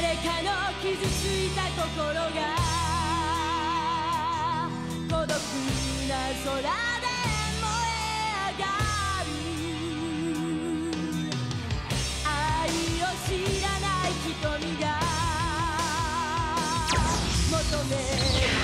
誰かの傷ついた心が孤独な空で燃え上がる愛を知らない瞳が求める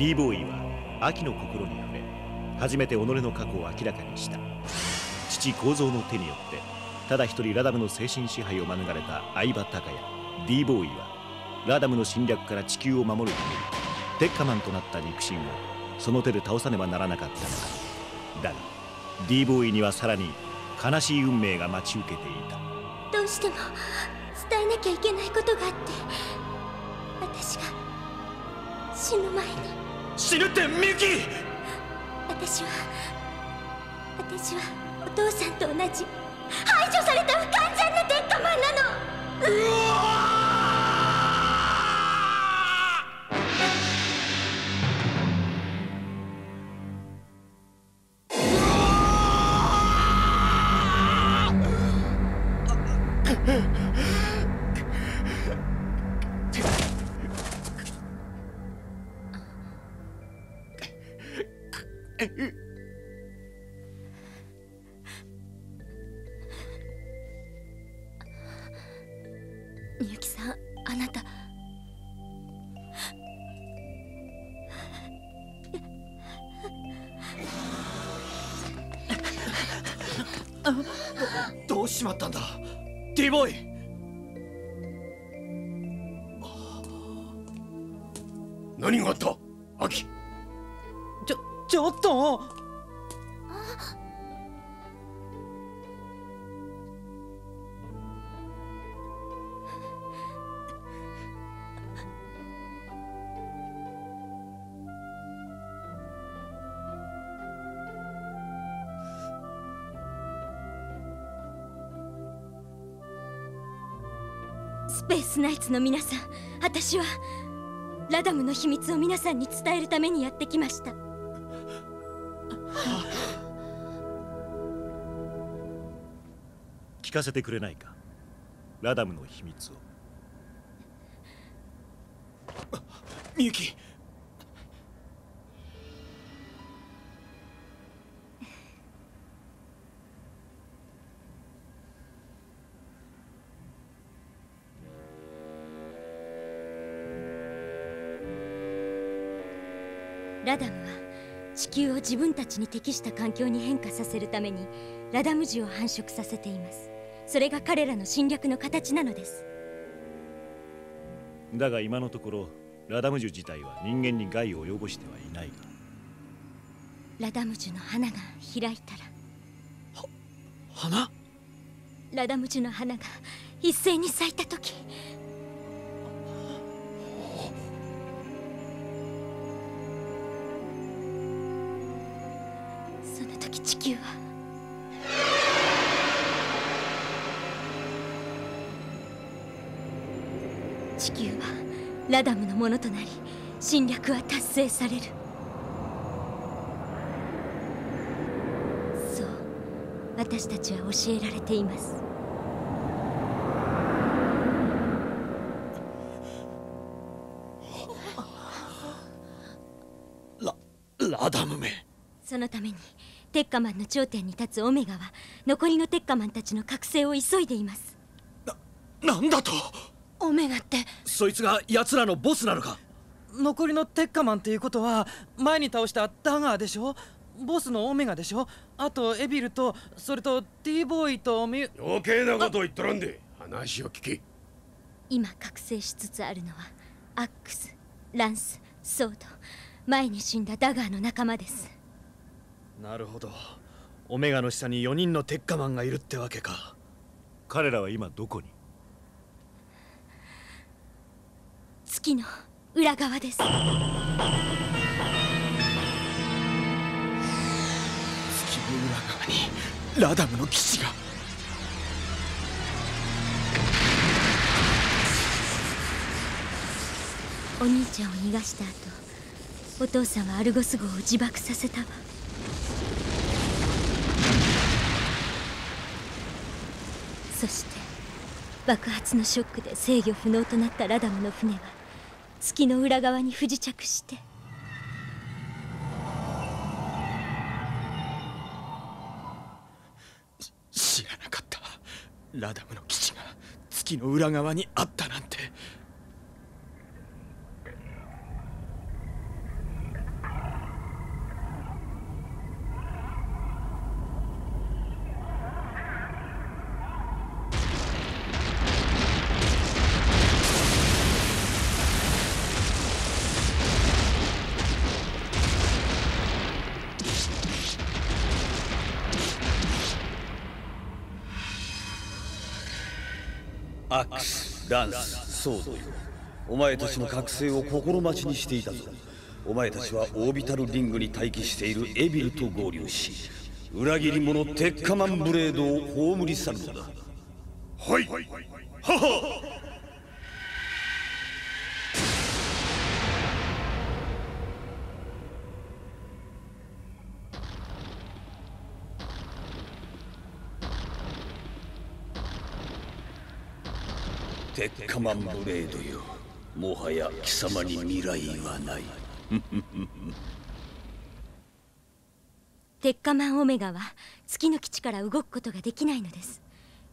D ボーイは秋の心に触れ初めて己の過去を明らかにした。父構造の手によってただ一人ラダムの精神支配を免れた相葉隆也。D ボーイはラダムの侵略から地球を守るためにテッカマンとなった肉親をその手で倒さねばならなかったのだ。だが D ボーイにはさらに悲しい運命が待ち受けていた。どうしても伝えなきゃいけないことがあって私が死ぬ前に。死ぬってミユキ。私は私はお父さんと同じ。排除された不完全なデッドマンなの。うわどうしまったんだ？ディボイ何があった？アキ。ちょちょっと。スペースナイツの皆さん私はラダムの秘密を皆さんに伝えるためにやってきました。聞かせてくれないか？ラダムの秘密を。みゆき地球を自分たちに適した環境に変化させるためにラダム樹を繁殖させています。それが彼らの侵略の形なのです。だが今のところラダム樹自体は人間に害を及ぼしてはいない。がラダム樹の花が開いたら。花？ラダム樹の花が一斉に咲いた時球は。地球はラダムのものとなり侵略は達成される。そう私たちは教えられています。ララダムめ。そのためにテッカマンの頂点に立つオメガは残りのテッカマンたちの覚醒を急いでいます。なんだと？オメガってそいつが奴らのボスなのか？残りのテッカマンっていうことは前に倒したダガーでしょ？ボスのオメガでしょ？あとエビルとそれと T ボーイとミュ余計なこと言っとらんで。話を聞け今覚醒しつつあるのはアックスランスソード。前に死んだダガーの仲間ですなるほど。オメガの下に4人のテッカマンがいるってわけか。彼らは今どこに？月の裏側です。月の裏側にラダムの基地が。お兄ちゃんを逃がした後お父さんはアルゴス号を自爆させたわそして爆発のショックで制御不能となったラダムの船は月の裏側に不時着して。知らなかった。ラダムの基地が月の裏側にあったなんてアックス、ランス、ソードよお前たちの覚醒を心待ちにしていたぞ。お前たちはオービタルリングに待機しているエビルと合流し裏切り者テッカマンブレードを葬り去るのだ。はい。ははテッカマンブレードよ。もはや貴様に未来はない。テッカマンオメガは月の基地から動くことができないのです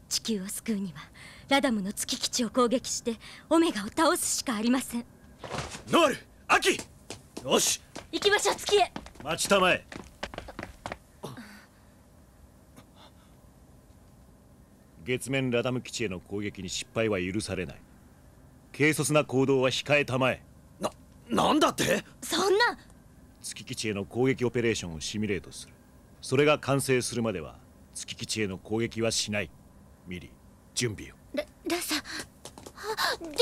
地球を救うにはラダムの月基地を攻撃してオメガを倒すしかありません。ノアルアキ！よし！行きましょう月へ。待ちたまえ月面ラダム基地への攻撃に失敗は許されない。軽率な行動は控えたまえ。ななんだって？そんな。月基地への攻撃オペレーションをシミュレートする。それが完成するまでは月基地への攻撃はしない。ミリ準備を。ララサ。あ D ボーイ。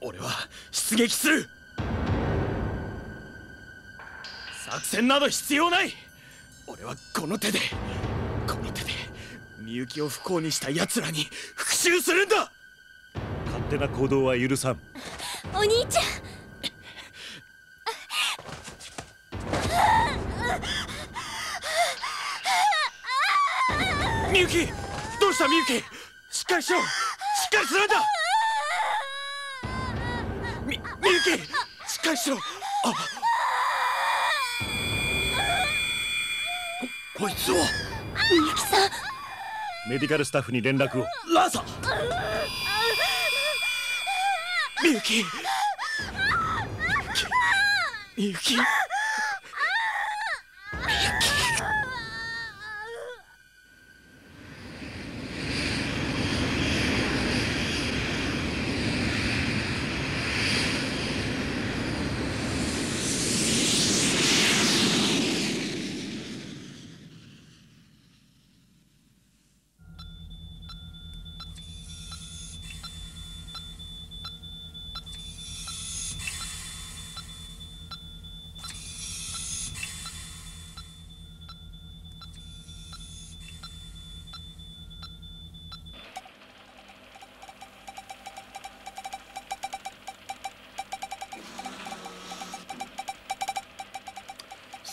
俺は出撃する。作戦など必要ない。俺はこの手でみゆきを不幸にした奴らに復讐するんだ。勝手な行動は許さん。お兄ちゃん。みゆきどうしたみゆきしっかりしろ。しっかりするんだ。みみゆきしっかりしろ。あここいつをメディカルスタッフに連絡を。ラサみゆきみゆき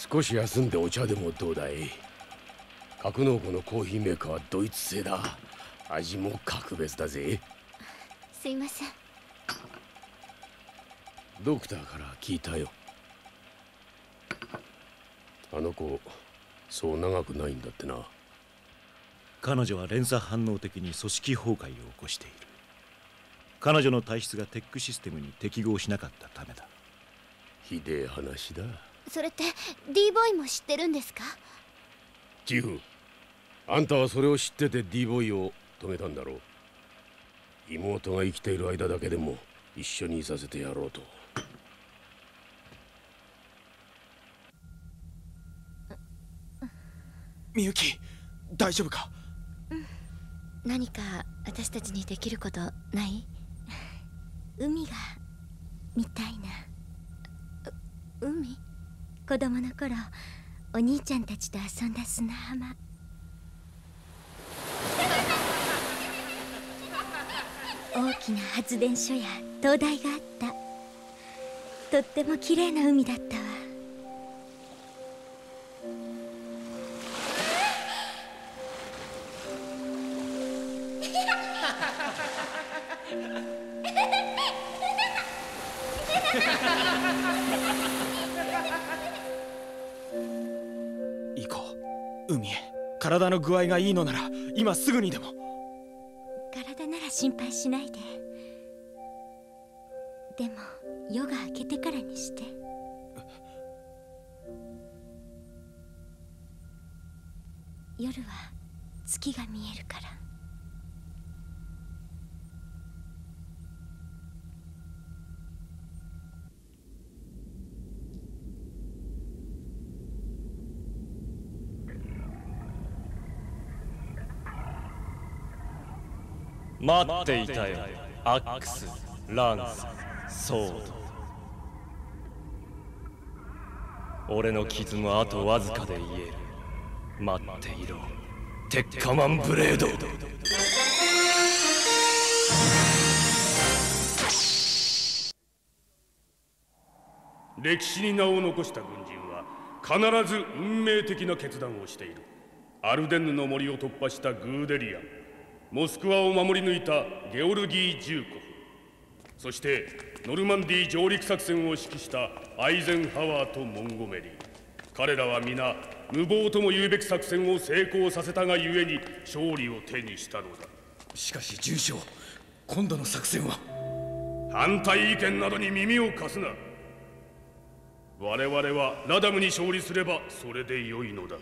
少し休んでお茶でもどうだい？格納庫のコーヒーメーカーはドイツ製だ。味も格別だぜ。すいません。ドクターから聞いたよ。あの子そう長くないんだってな。彼女は連鎖反応的に組織崩壊を起こしている。彼女の体質がテックシステムに適合しなかったためだ。ひでえ話だそれって D ボーイも知ってるんですか？チフ。あんたはそれを知ってて D ボーイを止めたんだろう。妹が生きている間だけでも一緒にいさせてやろうと。みゆき大丈夫か？何か私たちにできることない？海が見たいな。海？子供の頃お兄ちゃんたちと遊んだ砂浜。大きな発電所や灯台があった。とっても綺麗な海だったわ。行 こ海体の具合がいいのなら今すぐにでも。体なら心配しないで。でも夜が明けてからにして。夜は月が見えるから。待っていたよ。アックスランスソード。俺の傷もあとわずかで癒える。待っていろ。鉄火マンブレード。歴史に名を残した軍人は必ず運命的な決断をしている。アルデンヌの森を突破したグーデリア。ンモスクワを守り抜いたゲオルギー・ジューコフそしてノルマンディー上陸作戦を指揮したアイゼンハワーとモンゴメリー。彼らは皆無謀とも言うべき作戦を成功させたがゆえに勝利を手にしたのだ。しかし重将今度の作戦は？反対意見などに耳を貸すな。我々はラダムに勝利すればそれで良いのだ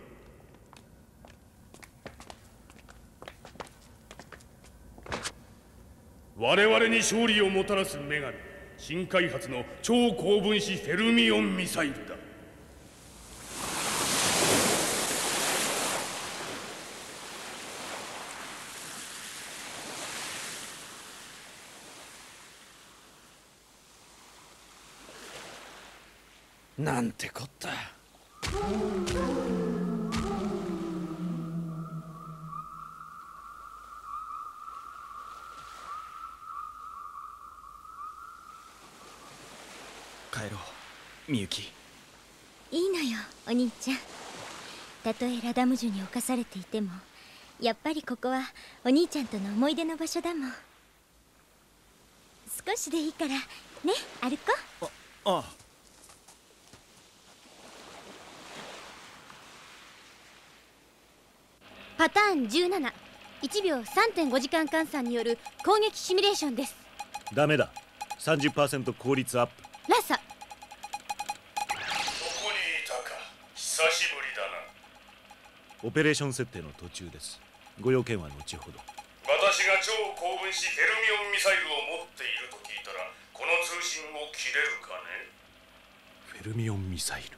我々に勝利をもたらす女神新開発の超高分子フェルミオンミサイルだ。なんてこった。みゆきいいのよお兄ちゃん。たとえラダムジュに侵されていてもやっぱりここはお兄ちゃんとの思い出の場所だもん。少しでいいからね歩こう。ああパターン171秒3.5時間換算による攻撃シミュレーションです。ダメだ。30%効率アップ。ラッサここにいたか久しぶりだなオペレーション設定の途中です。ご用件は後ほど。私が超高分子フェルミオンミサイルを持っていると聞いたらこの通信を切れるかね？フェルミオンミサイル。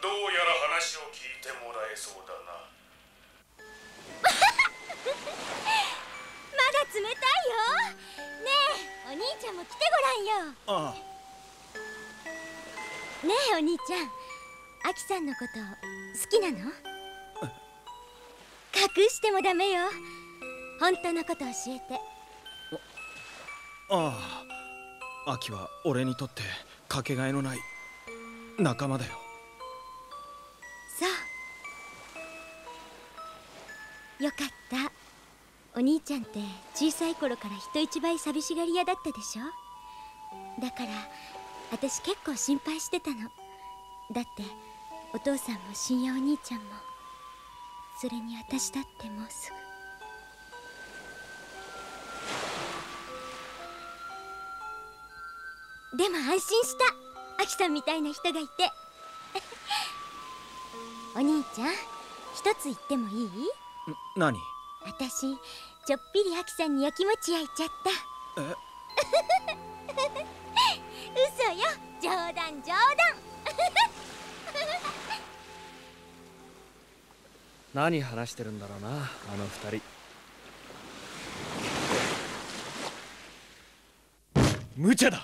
どうやら話を聞いてもらえそうだな。まだ冷たいよ。ねえお兄ちゃんも来てごらんよ。あ。ねえお兄ちゃんアキさんのこと好きなの？隠してもダメよ。本当のこと教えて。あああ秋は俺にとってかけがえのない仲間だよ。そう。よかった。お兄ちゃんって小さい頃から人一倍寂しがり屋だったでしょ？だから私結構心配してたの。だってお父さんも深夜お兄ちゃんもそれに私だってもうすぐ。でも安心した。アキさんみたいな人がいて。お兄ちゃん一つ言ってもいい？何？私ちょっぴりアキさんに焼きもち焼いちゃった。え？嘘よ。冗談冗談 何話してるんだろうなあの二人。無茶だ。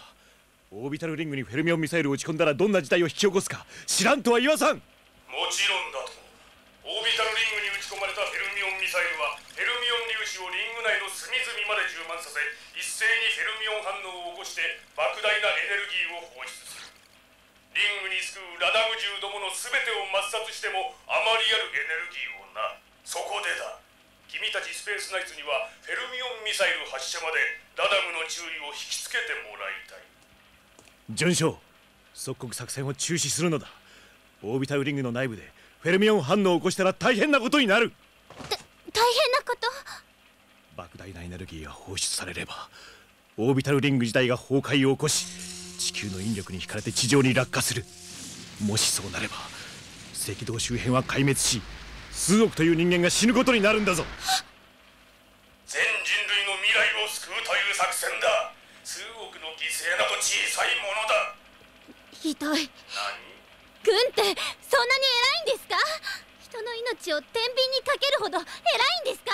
オービタルリングにフェルミオンミサイルを撃ち込んだらどんな事態を引き起こすか知らんとは言わさん。もちろんだと。オービタルリングに撃ち込まれたフェルミオンミサイルはフェルミオン粒子をリング内の隅々まで充満させ一斉にフェルミオン反応を起こして莫大なエネルギーを放出する。リングに救うラダム銃どもの全てを抹殺してもあまりあるネルギーをな。そこでだ。君たちスペースナイツにはフェルミオンミサイル発射までラダムの注意を引きつけてもらいたい。順将即刻作戦を中止するのだ。オービタルリングの内部でフェルミオン反応を起こしたら大変なことになる。大変なこと？莫大なエネルギーが放出されればオービタルリング自体が崩壊を起こし地球の引力に引かれて地上に落下する。もしそうなれば赤道周辺は壊滅し数億という人間が死ぬことになるんだぞ。全人類の未来を救うという作戦だ。数億の犠牲など小さいものだ。ひどい。何？軍ってそんなに偉いんですか？人の命を天秤にかけるほど偉いんですか？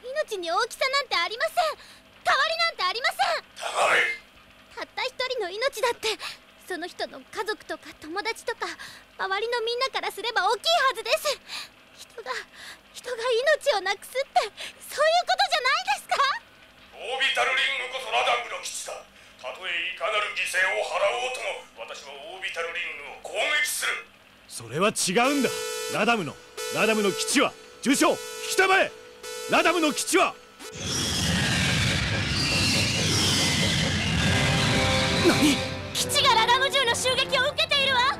命に大きさなんてありません。代わりなんてありません。たった一人の命だってその人の家族とか友達とか周りのみんなからすれば大きいはずです。人が人が命をなくすってそういうことじゃないですか？オービタルリングこそラダムの基地だたとえいかなる犠牲を払おうとも私はオービタルリングを攻撃する。それは違うんだ。ラダムのラダムの基地は重将引きたまえラダムの基地は。基地がラダム銃の襲撃を受けているわわ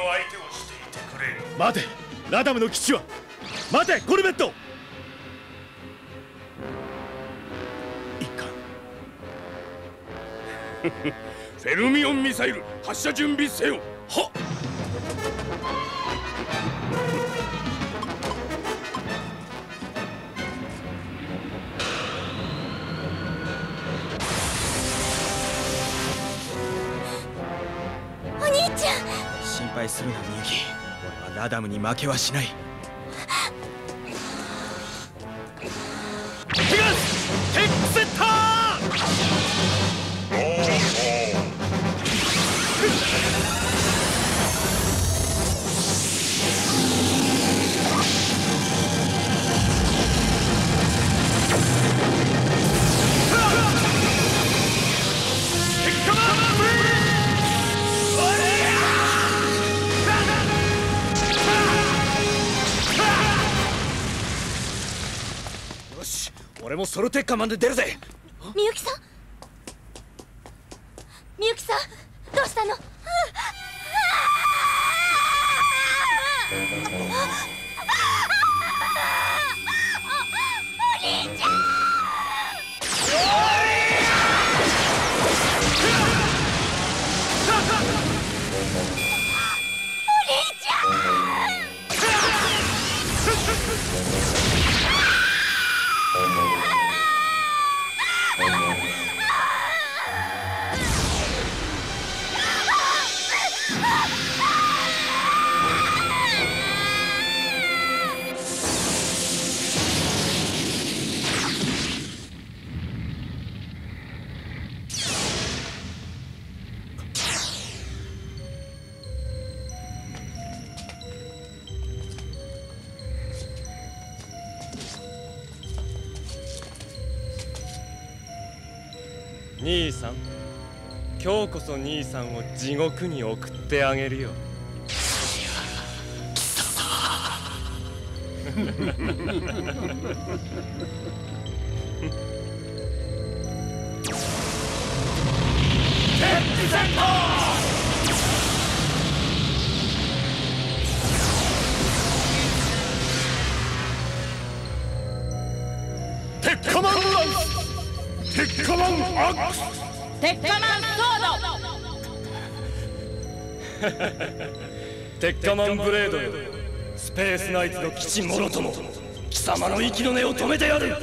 の相手をしていてくれ待てラダムの基地は。待てコルベット。いかんフェルミオンミサイル発射準備せよ。はっ。配するなみゆき俺はラダムに負けはしない。ソルテッカマンで出るぜ。みゆきさん。みゆきさんどうしたの？お兄ちゃん！兄さん今日こそ兄さんを地獄に送ってあげるよ。貴様鉄火マン鉄火マンアックス。鉄火マンソード。鉄火マンブレードよ。スペースナイツの基地もろとも。貴様の息の根を止めてやる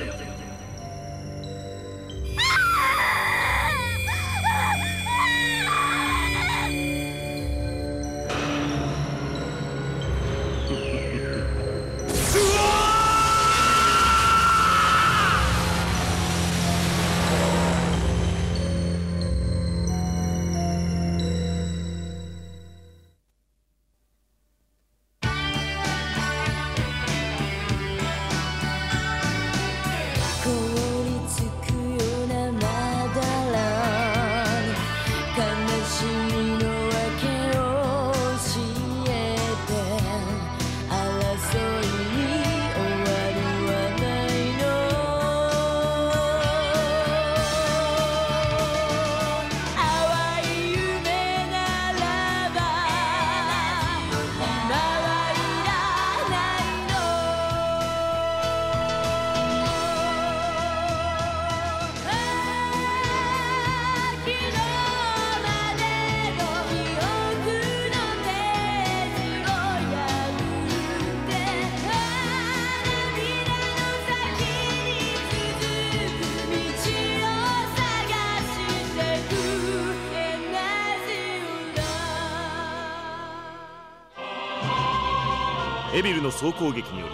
エビルの総攻撃により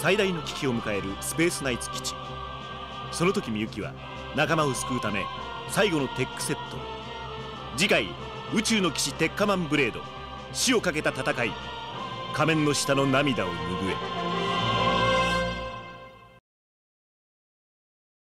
最大の危機を迎えるスペースナイツ基地。その時みゆきは仲間を救うため最後のテックセット。次回宇宙の騎士テッカマンブレード。死をかけた戦い。仮面の下の涙を拭え。